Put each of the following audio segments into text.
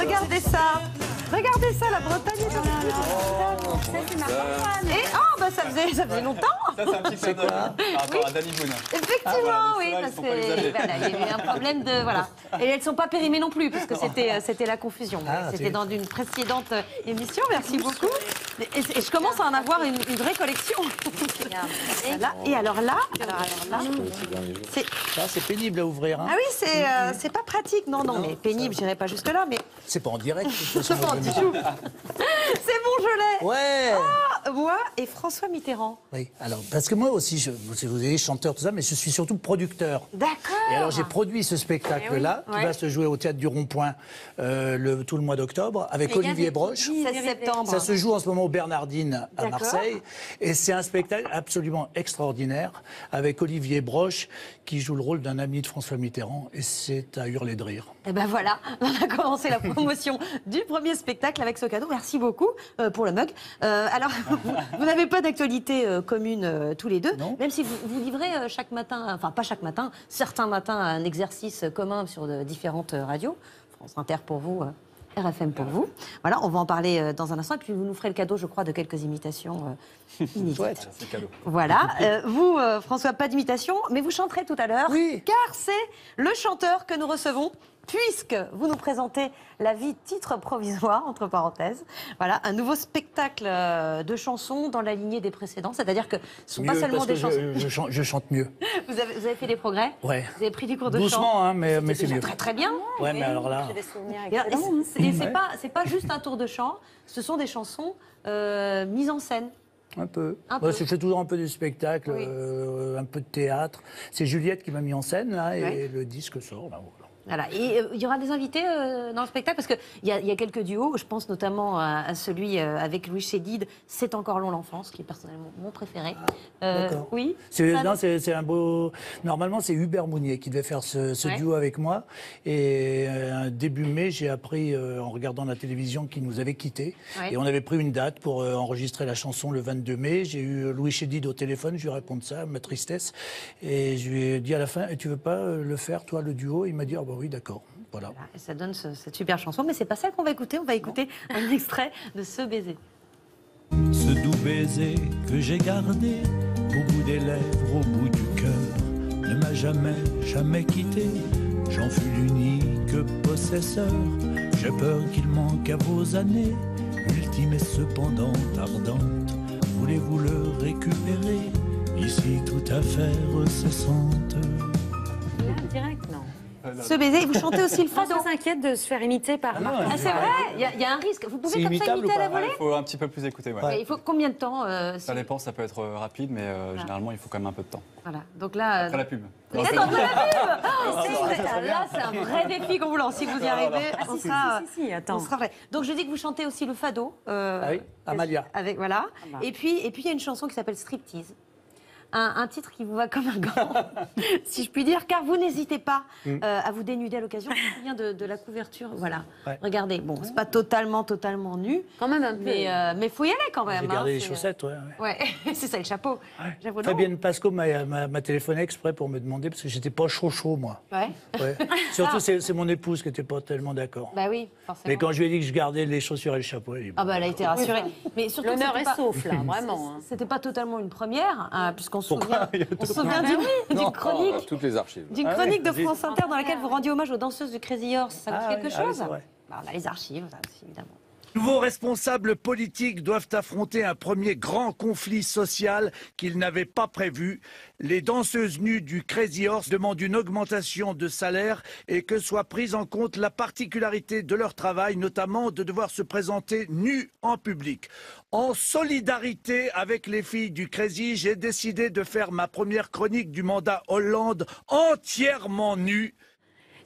Regardez ça. Regardez ça, la Bretagne est Oh, dans Et oh, bah ça faisait, ça faisait longtemps. Ça, c'est un petit clin d'œil par rapport à Danny Boone. Effectivement, Ah, voilà, oui, parce que voilà, il y avait un problème de voilà. Et elles sont pas périmées non plus, parce que c'était euh, c'était la confusion. Ah, c'était c'est- dans une précédente euh, émission. Merci beaucoup. Et, et je commence à en avoir une, une vraie collection. Et alors là, alors, alors là, c'est Ça, c'est pénible à ouvrir. hein. ah oui, c'est euh, c'est pas pratique. Non, non, mais pénible, j'irai pas jusque là, mais C'est pas en direct. c'est bon, je l'ai. Ouais. Ah, Moi et François Mitterrand. Oui, alors, parce que moi aussi, je, vous vous avez chanteur, tout ça, mais je suis surtout producteur. D'accord. Et alors, j'ai produit ce spectacle-là, Eh qui Ouais. va se jouer au Théâtre du Rond-Point euh, le, tout le mois d'octobre, avec Olivier Broche. 16 septembre. Ça se joue en ce moment au Bernardine à. Marseille. Et c'est un spectacle absolument extraordinaire avec Olivier Broche qui joue le rôle d'un ami de François Mitterrand. Et c'est à hurler de rire. Et ben voilà, on a commencé la promotion du premier spectacle avec ce cadeau. Merci beaucoup euh, pour le mug. Euh, alors, vous, vous n'avez pas d'actualité commune tous les deux, Non. même si vous, vous livrez chaque matin, enfin pas chaque matin, certains matins un exercice commun sur de différentes euh, radios. France Inter pour vous. euh, RFM pour vous. Voilà, on va en parler euh, dans un instant. Et puis vous nous ferez le cadeau, je crois, de quelques imitations euh, inédites. Chouette. C'est cadeau. Voilà. Euh, vous, euh, François, pas d'imitation, mais vous chanterez tout à l'heure. Oui. Car c'est le chanteur que nous recevons, puisque vous nous présentez La vie titre provisoire, entre parenthèses. Voilà, un nouveau spectacle de chansons dans la lignée des précédents. C'est-à-dire que ce ne sont pas seulement des chansons. je, je chante, je chante mieux. Vous avez, vous avez fait des progrès Ouais. Vous avez pris du cours de chant Doucement, hein, mais, mais c'est mieux. Très très bien. Ouais, mais alors là. Et alors, et c'est- pas, c'est pas juste un tour de chant, ce sont des chansons euh, mises en scène. Un peu. Un peu. je fais toujours un peu de spectacle, Oui. euh, un peu de théâtre. C'est Juliette qui m'a mis en scène, là, et Ouais. le disque sort. Là, voilà. Voilà. Et euh, il y aura des invités euh, dans le spectacle? Parce qu'il y, a- il y a quelques duos. Je pense notamment à, à celui euh, avec Louis Chédid, C'est encore long l'enfance, qui est personnellement mon préféré. Euh, D'accord. oui? C'est, Ça, non, c'est, c'est un beau. Normalement, c'est Hubert Mounier qui devait faire ce, ce Ouais. duo avec moi. Et euh, début mai, j'ai appris euh, en regardant la télévision qu'il nous avait quittés. Ouais. Et on avait pris une date pour euh, enregistrer la chanson le 22 mai. J'ai eu Louis Chédid au téléphone, je lui raconte ça, ma tristesse. Et je lui ai dit à la fin, Et tu veux pas euh, le faire, toi, le duo? Il m'a dit, ah bah oui, d'accord. Voilà. Voilà. Et ça donne ce- cette super chanson, mais c'est pas celle qu'on va écouter. On va écouter un extrait de Ce baiser. Ce doux baiser que j'ai gardé au bout des lèvres, au bout du cœur, ne m'a jamais, jamais quitté. J'en fus l'unique possesseur. J'ai peur qu'il manque à vos années, ultime et cependant ardente. Voulez-vous le récupérer? Ici, tout affaire cessante. Direct, non. Ce baiser, et vous chantez aussi le fado. François s'inquiète de se faire imiter par. Ah, c'est vrai Il y, a- il y a un risque. Vous pouvez comme ça imiter à la volée Il faut un petit peu plus écouter. ouais. Il faut combien de temps euh, Ça si- dépend, ça peut être euh, rapide, mais euh, généralement, il faut quand même un peu de temps. Voilà. Donc là. euh, Après la pub. Vous êtes en la pub Ah, c'est- ah, Là, c'est un vrai défi qu'on vous lance. Si vous y arrivez, on si, si, sera, si, si, attends. on sera prêt. Donc, je dis que vous chantez aussi le fado. euh, Ah oui, Amalia. Avec, voilà. bah. Et puis, et puis, il y a une chanson qui s'appelle Striptease. Un, un titre qui vous va comme un gant, si je puis dire, car vous n'hésitez pas euh, à vous dénuder à l'occasion. Je me souviens de, de la couverture. Voilà. Ouais. Regardez, bon, c'est pas totalement, totalement nu, Quand même un peu. mais euh, mais faut y aller quand même. J'ai hein, gardé les chaussettes, ouais. ouais. Ouais, c'est ça le chapeau. Fabienne Pasco m'a, téléphoné exprès pour me demander, parce que j'étais pas chaud chaud, moi. Ouais. Ouais. Surtout, c'est, c'est mon épouse qui n'était pas tellement d'accord. Bah oui, forcément. Mais quand je lui ai dit que je gardais les chaussures et le chapeau, elle dit, Ah bah elle a été rassurée. Mais surtout L'honneur est pas- sauf, là, vraiment. hein. C'était pas totalement une première, hein, puisqu'on se souvient, on se souvient d'une Non, chronique, toutes les archives. d'une chronique de France Inter dans laquelle vous rendiez hommage aux danseuses du Crazy Horse. Ça vous dit Ah quelque ah chose. Bah, On a les archives, aussi, évidemment. Nouveaux responsables politiques doivent affronter un premier grand conflit social qu'ils n'avaient pas prévu. Les danseuses nues du Crazy Horse demandent une augmentation de salaire et que soit prise en compte la particularité de leur travail, notamment de devoir se présenter nues en public. En solidarité avec les filles du Crazy, j'ai décidé de faire ma première chronique du mandat Hollande entièrement nue.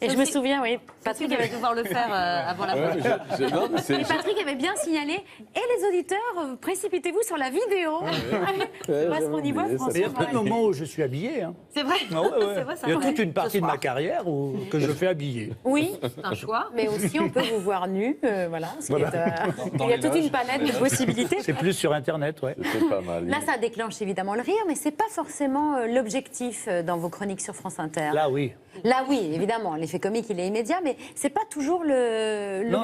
Et je me souviens, oui, Patrick Patrick va avait, devoir le faire euh, avant la Ouais, fin. je- je- non, mais et Patrick avait bien signalé. Et les auditeurs, euh, précipitez-vous sur la vidéo. Parce qu'on y voit Mais il y a François. plein de moments où je suis habillé. hein. C'est vrai, Ah ouais, ouais. c'est vrai, ça Il y a toute une partie de ma carrière où, que je fais habillé. Oui, C'est un choix. mais aussi on peut vous voir nu. euh, voilà. ce qui est, euh, Dans il y a toute loges. une palette de possibilités. C'est plus sur Internet, ouais. c'est pas mal. Là, ça déclenche évidemment le rire, mais c'est pas forcément l'objectif dans vos chroniques sur France Inter. Là, oui. Là, oui, évidemment, l'effet comique, il est immédiat, mais c'est pas toujours le- Non,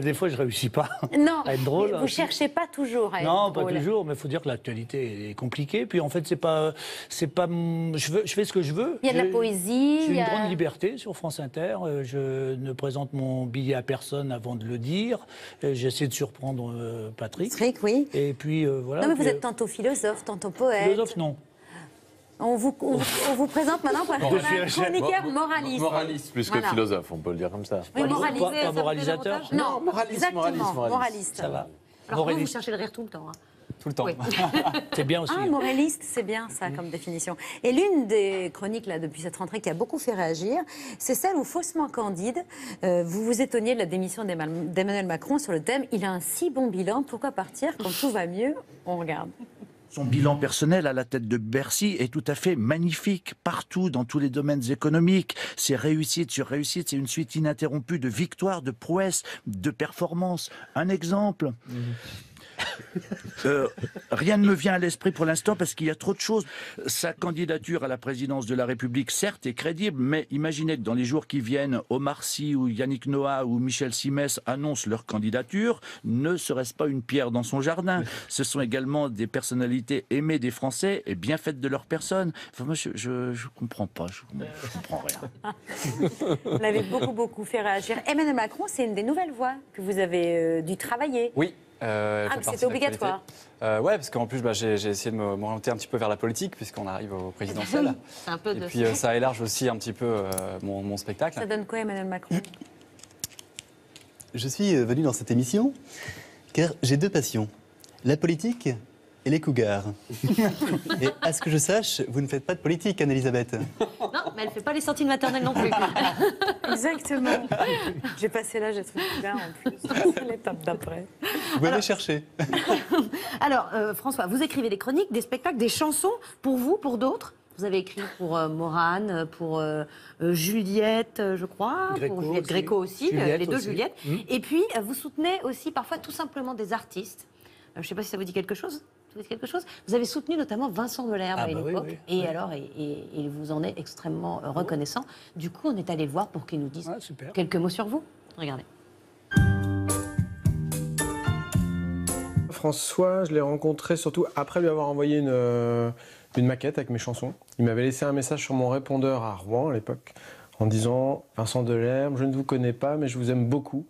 des, fois, je réussis pas. Non, à être drôle. vous cherchez pas toujours à être Non, pas drôle. toujours, mais il faut dire que l'actualité est compliquée. Puis en fait, c'est pas, c'est pas, je, veux, je fais ce que je veux. Il y a de la poésie, J'ai une a- grande liberté sur France Inter. Euh, Je ne présente mon billet à personne avant de le dire. Euh, J'essaie de surprendre euh, Patrick. Patrick, oui. Et puis euh, voilà. Non, mais vous êtes tantôt philosophe, tantôt poète. philosophe, non. On vous, on, on vous présente maintenant comme Je un chroniqueur Mo- moraliste. Moraliste plus Voilà. que philosophe, on peut le dire comme ça. Oui, moraliste. Pas- pas moralisateur. Non, moraliste, exactement, moraliste, moraliste. moraliste. Ça va. Alors, vous, vous cherchez le rire tout le temps. hein. Tout le temps. Oui. c'est bien aussi. Ah, moraliste, c'est bien ça comme définition. Et l'une des chroniques là depuis cette rentrée qui a beaucoup fait réagir, c'est celle où faussement candide, euh, vous vous étonniez de la démission d'Emmanuel Macron sur le thème Il a un si bon bilan, pourquoi partir quand tout va mieux? On regarde. Son bilan personnel à la tête de Bercy est tout à fait magnifique, partout, dans tous les domaines économiques. C'est réussite sur réussite, c'est une suite ininterrompue de victoires, de prouesses, de performances. Un exemple. Euh, rien ne me vient à l'esprit pour l'instant parce qu'il y a trop de choses. Sa candidature à la présidence de la République, certes, est crédible, mais imaginez que dans les jours qui viennent, Omar Sy ou Yannick Noah ou Michel Simès annoncent leur candidature. Ne serait-ce pas une pierre dans son jardin? Ce sont également des personnalités aimées des Français et bien faites de leur personne. Enfin, moi, je, je, je comprends pas. Je, je comprends rien. Vous l'avez beaucoup, beaucoup fait réagir. Emmanuel Macron, c'est une des nouvelles voix que vous avez euh, dû travailler. Oui. Euh, Ah, c'était obligatoire. Euh, ouais, parce qu'en plus, bah, j'ai essayé de m'orienter un petit peu vers la politique, puisqu'on arrive au présidentiel. C'est un peu Et de. puis, euh, ça élarge aussi un petit peu euh, mon, mon spectacle. Ça donne quoi, Emmanuel Macron? Je suis euh, venu dans cette émission car j'ai deux passions, la politique et les cougars. et à ce que je sache, vous ne faites pas de politique, Anne-Elisabeth. Non, mais elle ne fait pas les sorties de maternelle non plus. Exactement. J'ai passé l'âge d'être une cougar en plus. C'est l'étape d'après. Vous aller chercher. Alors, euh, François, vous écrivez des chroniques, des spectacles, des chansons pour vous, pour d'autres? Vous avez écrit pour euh, Morane, pour euh, euh, Juliette, je crois, Gréco pour Juliette aussi. Gréco aussi, Juliette les deux aussi. Juliettes. Mm. Et puis, vous soutenez aussi parfois tout simplement des artistes. Euh, je ne sais pas si ça vous dit quelque chose. Vous dit quelque chose Vous avez soutenu notamment Vincent Delerme Ah à une bah oui, époque. oui, et oui. alors, et, et- et il vous en est extrêmement euh, reconnaissant. Du coup, on est allé le voir pour qu'il nous dise Ah, quelques mots sur vous. Regardez. François, je l'ai rencontré surtout après lui avoir envoyé une, euh, une maquette avec mes chansons. Il m'avait laissé un message sur mon répondeur à Rouen à l'époque en disant Vincent Delerme, je ne vous connais pas, mais je vous aime beaucoup.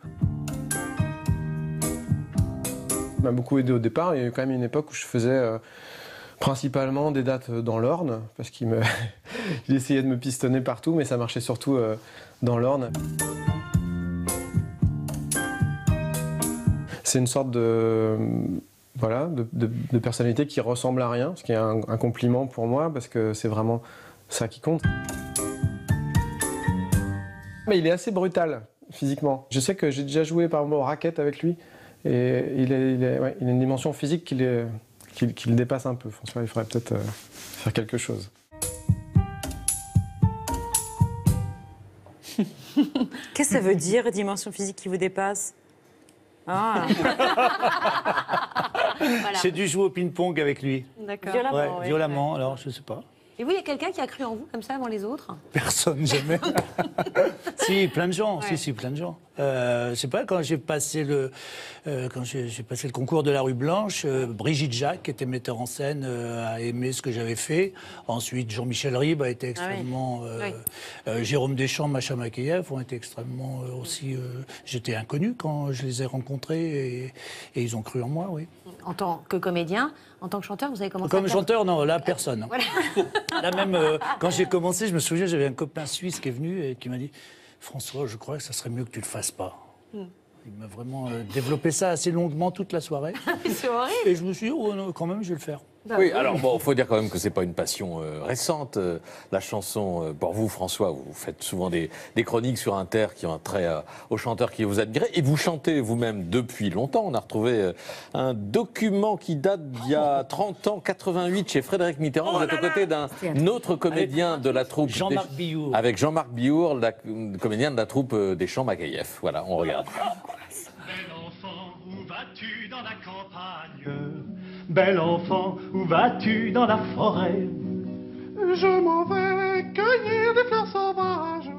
M'a beaucoup aidé au départ. Il y a eu quand même une époque où je faisais euh, principalement des dates dans l'Orne, parce qu'il me... essayait de me pistonner partout, mais ça marchait surtout euh, dans l'Orne. C'est une sorte de, voilà, de, personnalité qui ressemble à rien, ce qui est un, un compliment pour moi, parce que c'est vraiment ça qui compte. Mais il est assez brutal physiquement. Je sais que j'ai déjà joué par exemple au racket avec lui, et il, est- il est- ouais, il a une dimension physique qui le, qui- qui le dépasse un peu. François, il faudrait peut-être euh, faire quelque chose. Qu'est-ce que ça veut dire, dimension physique qui vous dépasse? Ah, J'ai dû jouer au ping-pong avec lui. D'accord. violemment. Ouais, oui. violemment, alors je sais pas. Et vous, il y a quelqu'un qui a cru en vous comme ça avant les autres? Personne, jamais. si, plein de gens. Si, si, plein de gens. Euh, je sais pas, quand j'ai passé le, euh, quand j'ai j'ai passé le concours de la rue Blanche, euh, Brigitte Jacques, qui était metteur en scène, euh, a aimé ce que j'avais fait. Ensuite, Jean-Michel Ribes a été extrêmement. euh, Oui. euh, Jérôme Deschamps, Macha Makeyev ont été extrêmement euh, aussi. euh, J'étais inconnu quand je les ai rencontrés et, et ils ont cru en moi, oui. En tant que comédien, en tant que chanteur, vous avez commencé Comme à chanteur, non, là, personne. Là même, euh, quand j'ai commencé, je me souviens, j'avais un copain suisse qui est venu et qui m'a dit François, je crois que ça serait mieux que tu le fasses pas. Hmm. Il m'a vraiment euh, développé ça assez longuement toute la soirée. C'est horrible. Et je me suis dit, oh, non, quand même, je vais le faire. Oui, alors bon, il faut dire quand même que c'est pas une passion euh, récente. euh, la chanson, euh, pour vous, François, vous faites souvent des, des chroniques sur Inter qui ont un trait aux chanteurs qui vous admirez. Et vous chantez vous-même depuis longtemps. On a retrouvé un document qui date d'il y a 30 ans, 88, chez Frédéric Mitterrand. vous êtes aux côtés d'un autre comédien de la troupe. Jean-Marc Billour. Avec Jean-Marc Biour, la, comédien de la troupe des Champs Macaïef. Voilà, on regarde. Bel enfant, où vas-tu dans la campagne? Bel enfant, où vas-tu dans la forêt? Je m'en vais cueillir des fleurs sauvages.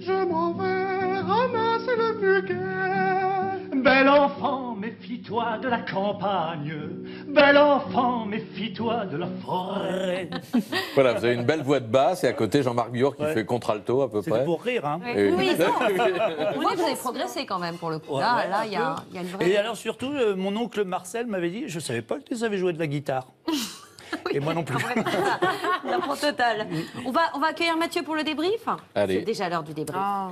Je m'en vais ramasser le buquet. Bel enfant, méfie-toi de la campagne. Bel enfant, méfie-toi de la forêt. Voilà, vous avez une belle voix de basse et à côté Jean-Marc Billard qui Ouais. fait contralto à peu C'est près. pour rire, hein. Et- Oui, non. On voit que vous avez progressé quand même pour le coup. Ouais, là, ouais, là, un il y, a- peu. il y a une vraie. Et alors surtout, euh, mon oncle Marcel m'avait dit, je savais pas que tu savais jouer de la guitare. Et moi non plus. La pro totale. On va, on va accueillir Mathieu pour le débrief? Allez. C'est déjà l'heure du débrief. Ah.